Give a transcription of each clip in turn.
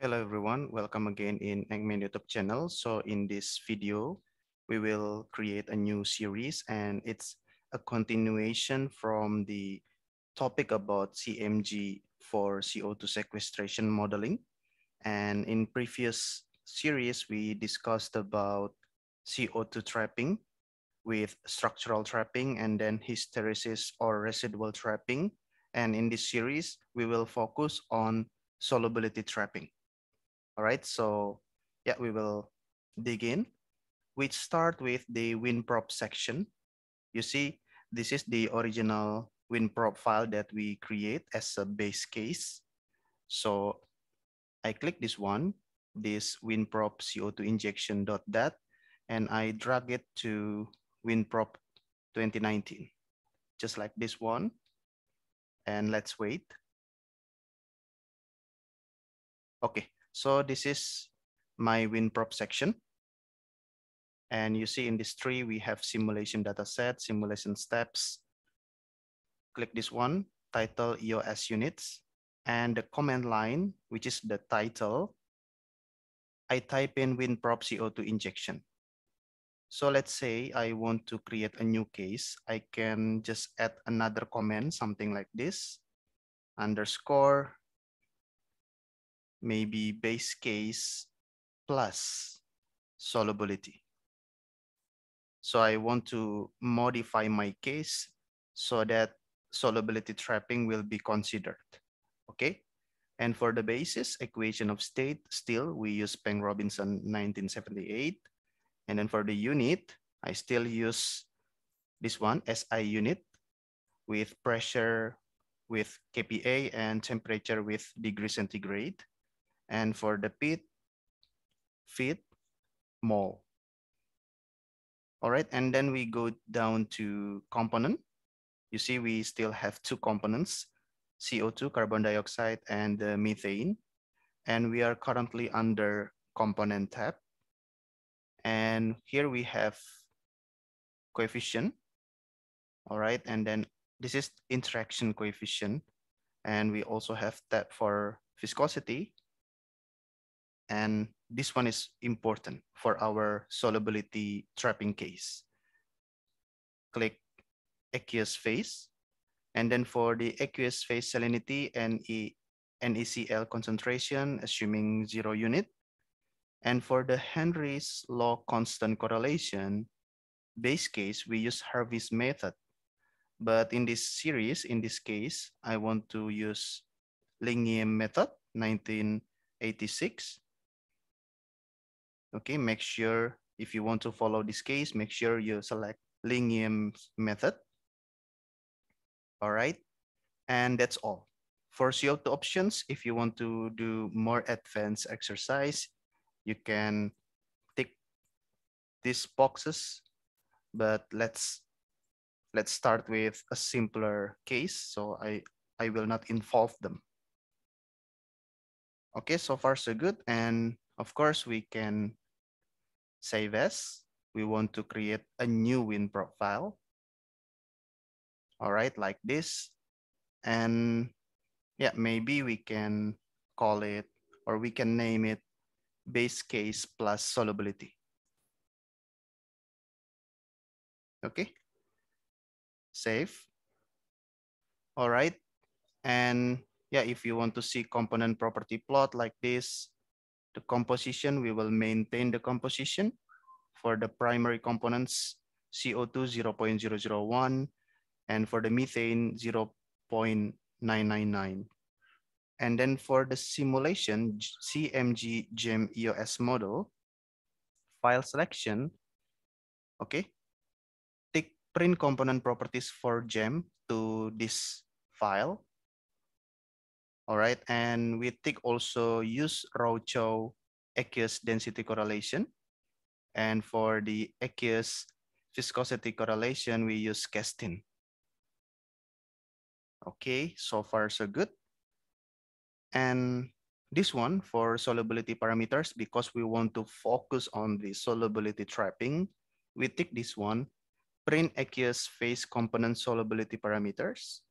Hello everyone, welcome again in Eng-Man YouTube channel. So in this video, we will create a new series and it's a continuation from the topic about CMG for CO2 sequestration modeling. And in previous series, we discussed about CO2 trapping with structural trapping and then hysteresis or residual trapping. And in this series, we will focus on solubility trapping. All right, so yeah, we will dig in. We start with the WinProp section. You see, this is the original WinProp file that we create as a base case. So I click this one, this WinProp CO2 injection dot dat, and I drag it to WinProp 2019, just like this one. And let's wait. Okay, so this is my WinProp section. And you see in this tree, we have simulation data set, simulation steps. Click this one, title EOS units. And the command line, which is the title, I type in WinProp CO2 injection. So let's say I want to create a new case. I can just add another comment, something like this, underscore maybe base case plus solubility. So I want to modify my case so that solubility trapping will be considered, okay? And for the basis equation of state, still we use Peng-Robinson 1978. And then for the unit, I still use this one, SI unit with pressure with kPa and temperature with degree centigrade. And for the pit, feet, mole. All right, and then we go down to component. You see, we still have two components, CO2, carbon dioxide, and methane. And we are currently under component tab. And here we have coefficient. All right, and then this is interaction coefficient. And we also have tab for viscosity and this one is important for our solubility trapping case. Click aqueous phase. And then for the aqueous phase salinity and e NECL concentration, assuming zero unit. And for the Henry's law constant correlation, base case, we use Harvey's method. But in this series, in this case, I want to use Li-Nghiem method, 1986. Okay, make sure if you want to follow this case, make sure you select Li-Nghiem method. All right, and that's all. For CO2 options, if you want to do more advanced exercise, you can tick these boxes, but let's let's start with a simpler case. So I, I will not involve them. Okay, so far so good. And of course, we can save as. We want to create a new WinProp file. All right, like this. And yeah, maybe we can call it, or we can name it base case plus solubility. Okay, save. All right, and yeah, if you want to see component property plot like this, the composition, we will maintain the composition for the primary components, CO2 0.001, and for the methane 0.999. And then for the simulation, CMG GEM EOS model, file selection, okay, take print component properties for GEM to this file all right, and we take also use Rowe-Chou aqueous density correlation. And for the aqueous viscosity correlation, we use Kestin. Okay, so far so good. And this one for solubility parameters, because we want to focus on the solubility trapping, we take this one, print aqueous phase component solubility parameters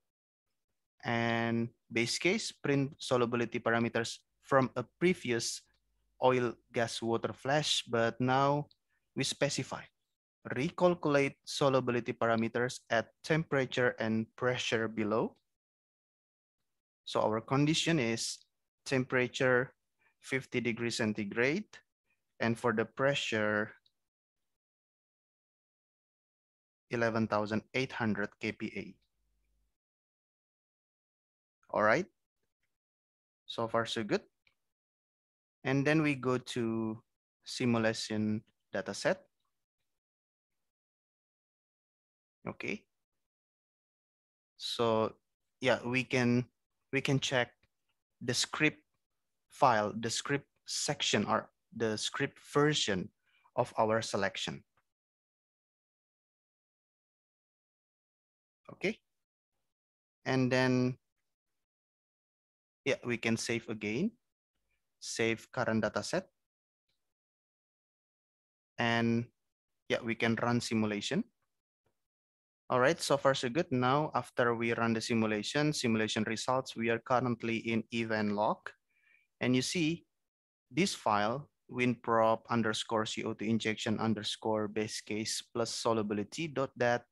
and base case print solubility parameters from a previous oil gas water flash, but now we specify recalculate solubility parameters at temperature and pressure below. So our condition is temperature 50 degrees centigrade and for the pressure 11,800 kPa. All right. So far, so good. And then we go to simulation dataset. Okay. So yeah, we can we can check the script file, the script section or the script version of our selection. Okay. And then, yeah, we can save again, save current data set. And yeah, we can run simulation. All right, so far so good. Now, after we run the simulation, simulation results, we are currently in event log. And you see this file, winprop underscore CO2 injection underscore base case plus solubility dot that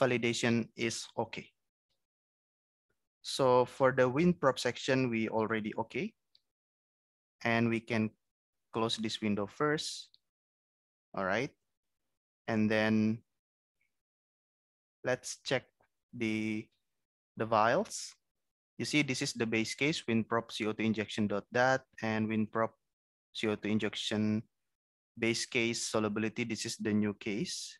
validation is okay. So for the WinProp section, we already okay. And we can close this window first. All right. And then let's check the, the vials. You see, this is the base case, WinProp CO2 injection dot that and WinProp CO2 injection base case solubility. This is the new case.